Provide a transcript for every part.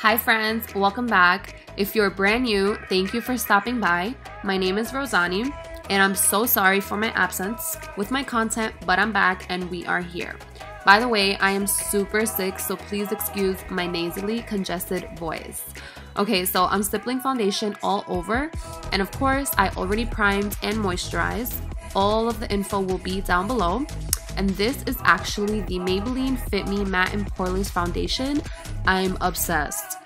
Hi, friends, welcome back. If you're brand new, thank you for stopping by. My name is Rosanny, and I'm so sorry for my absence with my content, but I'm back and we are here. By the way, I am super sick, so please excuse my nasally congested voice. Okay, so I'm stippling foundation all over, and of course, I already primed and moisturized. All of the info will be down below. And this is actually the Maybelline Fit Me Matte and Poreless Foundation. I'm obsessed.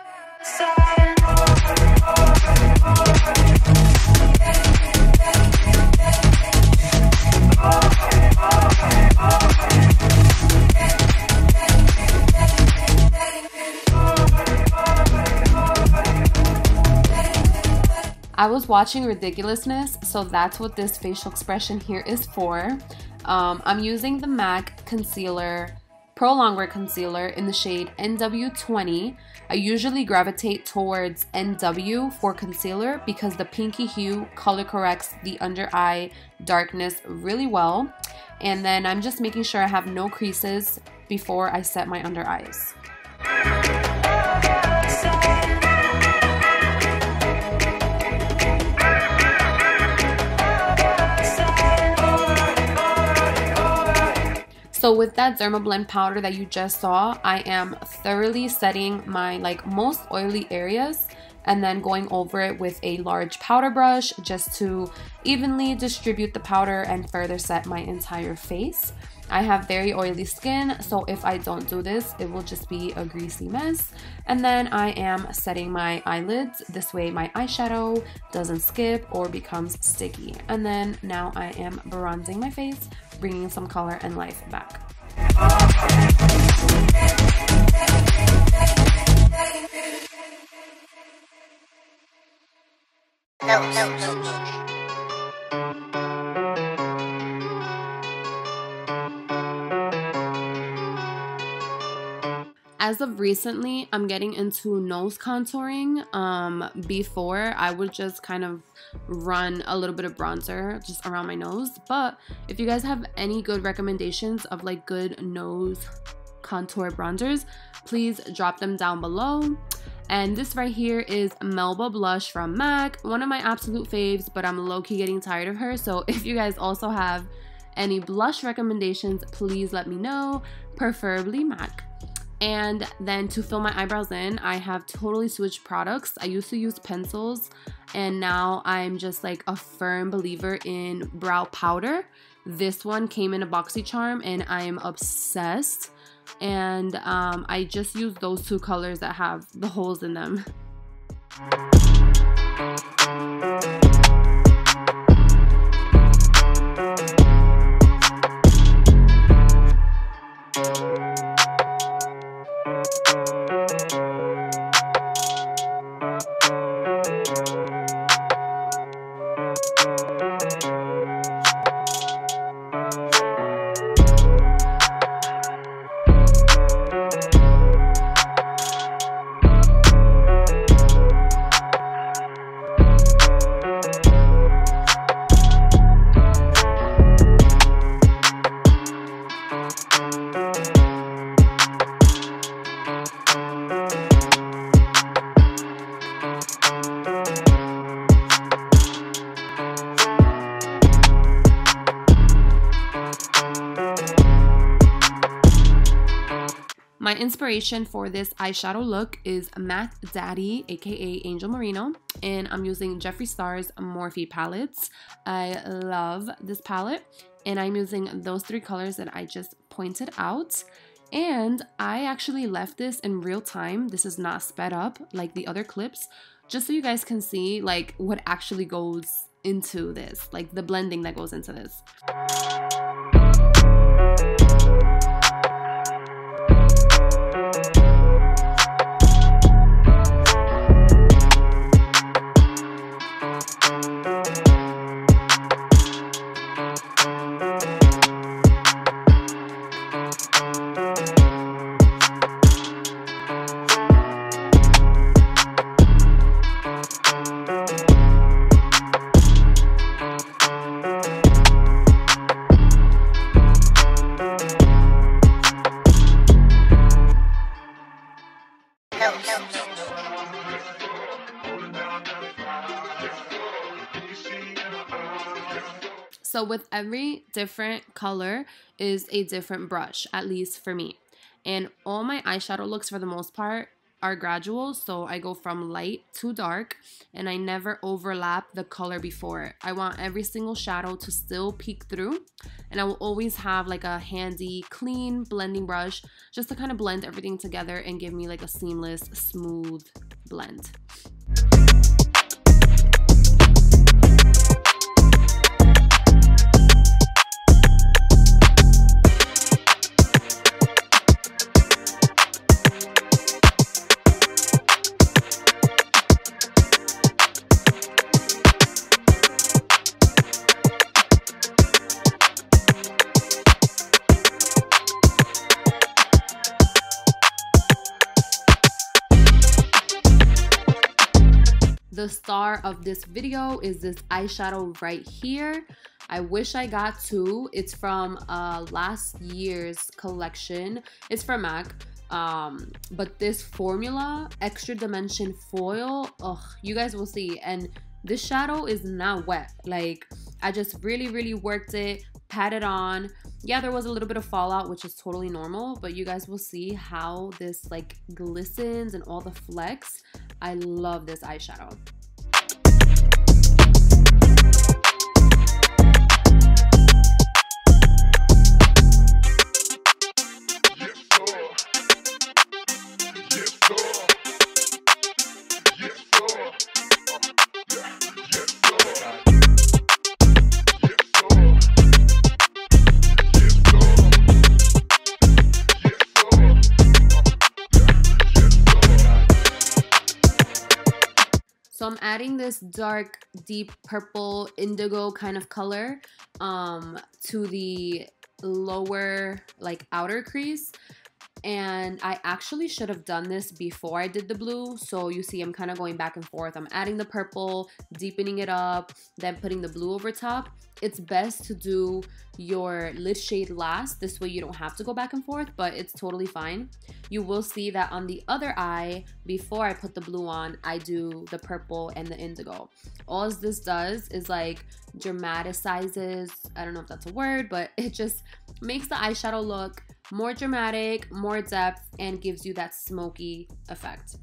I was watching Ridiculousness, so that's what this facial expression here is for. Um, I'm using the MAC Concealer Pro Longwear Concealer in the shade NW20. I usually gravitate towards NW for concealer because the pinky hue color corrects the under eye darkness really well. And then I'm just making sure I have no creases before I set my under eyes. So with that Dermablend powder that you just saw, I am thoroughly setting my like most oily areas and then going over it with a large powder brush just to evenly distribute the powder and further set my entire face. I have very oily skin, so if I don't do this, it will just be a greasy mess. And then I am setting my eyelids. This way my eyeshadow doesn't skip or becomes sticky. And then now I am bronzing my face bringing some color and life back. No, no, no, as of recently, I'm getting into nose contouring. Um, before, I would just kind of run a little bit of bronzer just around my nose. But if you guys have any good recommendations of like good nose contour bronzers, please drop them down below. And this right here is Melba Blush from MAC, one of my absolute faves, but I'm low-key getting tired of her. So if you guys also have any blush recommendations, please let me know, preferably MAC. And then to fill my eyebrows in, I have totally switched products. I used to use pencils and now I'm just like a firm believer in brow powder. This one came in a BoxyCharm and I am obsessed. And um, I just use those two colors that have the holes in them. My inspiration for this eyeshadow look is Mac Daddy, aka Angel Merino, and I'm using Jeffree Star's Morphe palettes. I love this palette, and I'm using those three colors that I just pointed out. And I actually left this in real time. This is not sped up like the other clips, just so you guys can see like what actually goes into this, like the blending that goes into this. So with every different color is a different brush, at least for me. And all my eyeshadow looks for the most part are gradual. So I go from light to dark and I never overlap the color before I want every single shadow to still peek through. And I will always have like a handy, clean blending brush just to kind of blend everything together and give me like a seamless, smooth blend. The star of this video is this eyeshadow right here. I wish I got two. It's from uh, last year's collection. It's from MAC. Um, but this formula, extra dimension foil, ugh, you guys will see. And this shadow is not wet. Like, I just really, really worked it, pat it on. Yeah, there was a little bit of fallout, which is totally normal, but you guys will see how this like glistens and all the flecks. I love this eyeshadow. So I'm adding this dark, deep purple, indigo kind of color um, to the lower, like outer crease and I actually should have done this before I did the blue. So you see I'm kind of going back and forth. I'm adding the purple, deepening it up, then putting the blue over top. It's best to do your lid shade last. This way you don't have to go back and forth, but it's totally fine. You will see that on the other eye, before I put the blue on, I do the purple and the indigo. All this does is like dramatizes, I don't know if that's a word, but it just makes the eyeshadow look more dramatic, more depth, and gives you that smoky effect.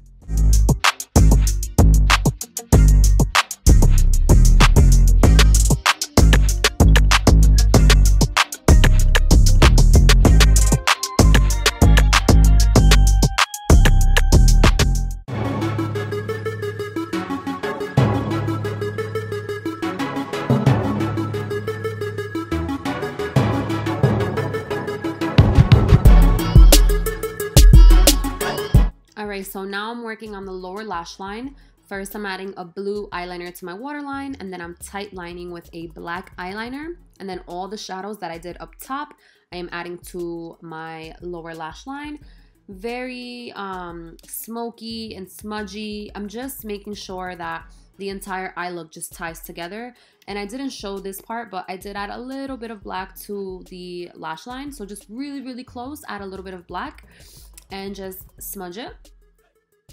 Alright, so now I'm working on the lower lash line. First, I'm adding a blue eyeliner to my waterline, and then I'm tight lining with a black eyeliner. And then all the shadows that I did up top, I am adding to my lower lash line. Very um, smoky and smudgy. I'm just making sure that the entire eye look just ties together. And I didn't show this part, but I did add a little bit of black to the lash line. So just really, really close, add a little bit of black and just smudge it.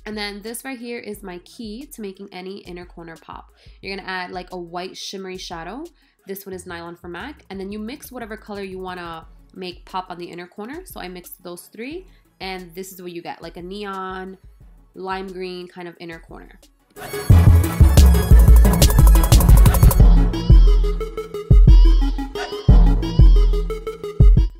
And then this right here is my key to making any inner corner pop. You're gonna add like a white shimmery shadow. This one is Nylon for MAC. And then you mix whatever color you wanna make pop on the inner corner. So I mixed those three and this is what you get, like a neon, lime green kind of inner corner.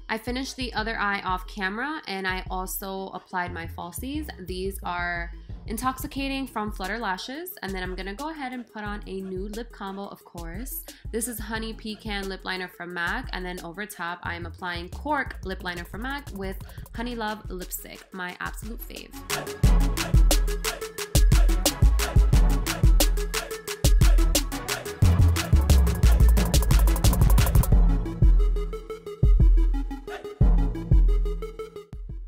I finished the other eye off camera and I also applied my falsies. These are Intoxicating from Flutter Lashes. And then I'm to go ahead and put on a nude lip combo, of course. This is Honey Pecan Lip Liner from MAC. And then over top, I am applying Cork Lip Liner from MAC with Honeylove Lipstick, my absolute fave.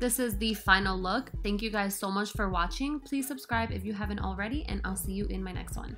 This is the final look. Thank you guys so much for watching. Please subscribe if you haven't already, and I'll see you in my next one.